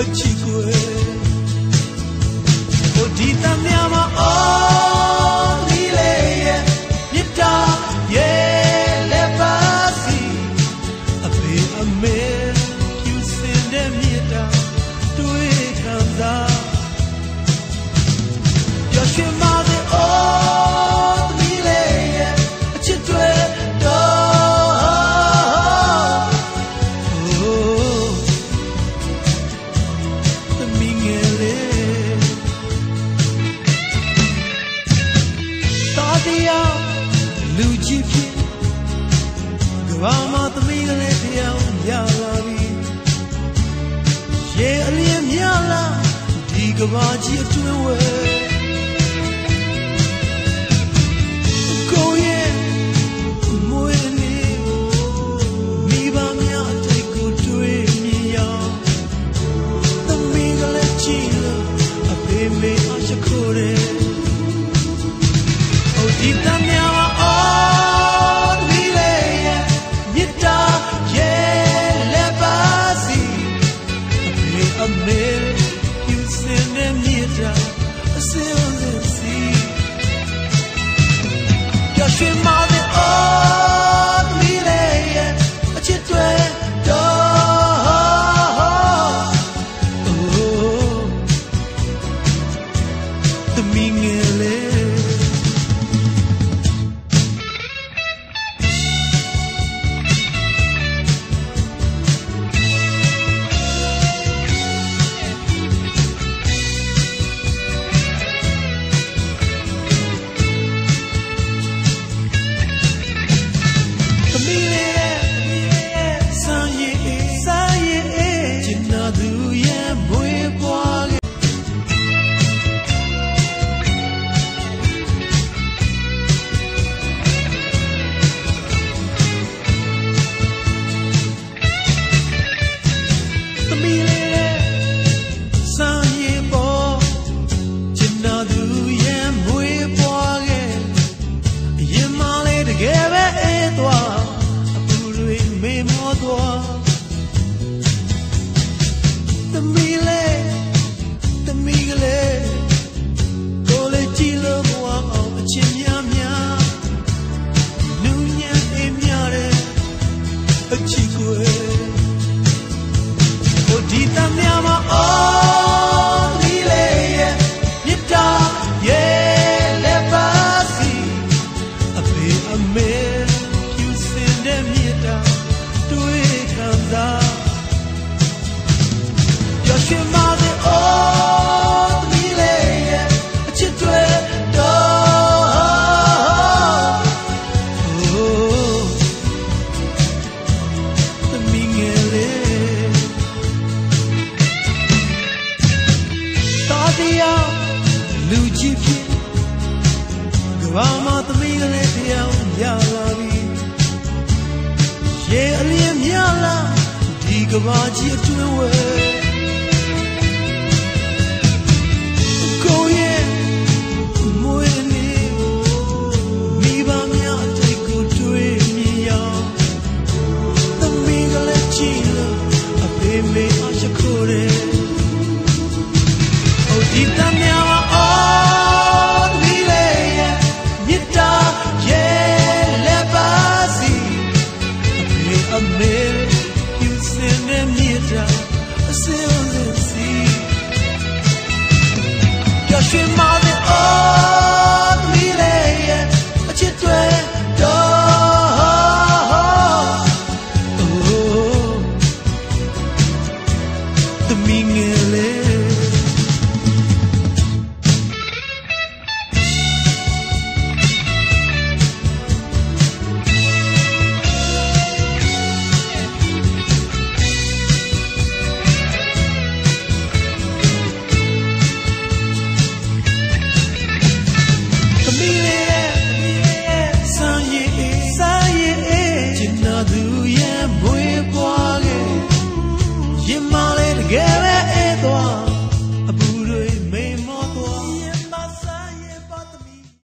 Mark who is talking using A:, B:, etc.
A: အချီကိုဟိုဒီတမ်းမြမအော်လီလေးရဲ့မြစ်တာရဲ့လက်ပါစီအဖေအမေကျူစင်တဲ့မြစ်တာတွေ့ခံစားပျော်ရွှင် ရွာမှာသမီးကလေးတယောက်ရလာပြီရေအလျင်မြလာဒီကဘာကြီးအတွင်းဝဲ သမီးငယ်လေး တရားလူကြီးဖြစ်ကဘာမသမီးကလေးတရားရလာပြီရေအလင်းမြလာဒီကဘာကြီးအတွင်းဝဲ